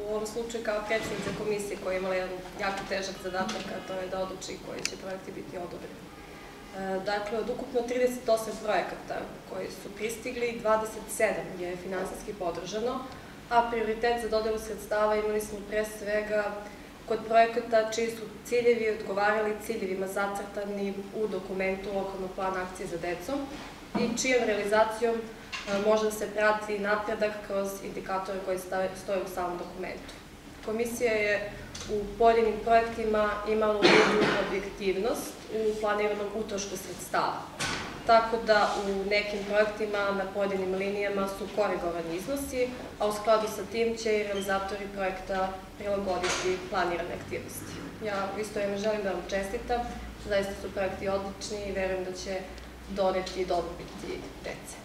U ovom slučaju kao predsjednica komisije koja je imala jedan jako težak zadatak, a to je da odluči koji će projekti biti odobreni. E, Dakle, od ukupno 38 projekata koji su pristigli, 27 je finansijski podržano, a prioritet za dodelu sredstava imali smo pre svega kod projekata čiji su ciljevi odgovarali ciljevima zacrtani u dokumentu lokalnog plana akcije za decom i čijom realizacijom može da se prati napredak kroz indikatore koji stoje u samom dokumentu. Komisija je u pojedinim projektima imala u objektivnost u planiranom utrošku sredstava. Tako da u nekim projektima na pojedinim linijama su korigovani iznosi, a u skladu sa tim će i realizatori projekta prilagoditi planirane aktivnosti. Ja u isto ime želim da vam čestitam, zaista su projekti odlični i verujem da će doneti dobrobiti dece.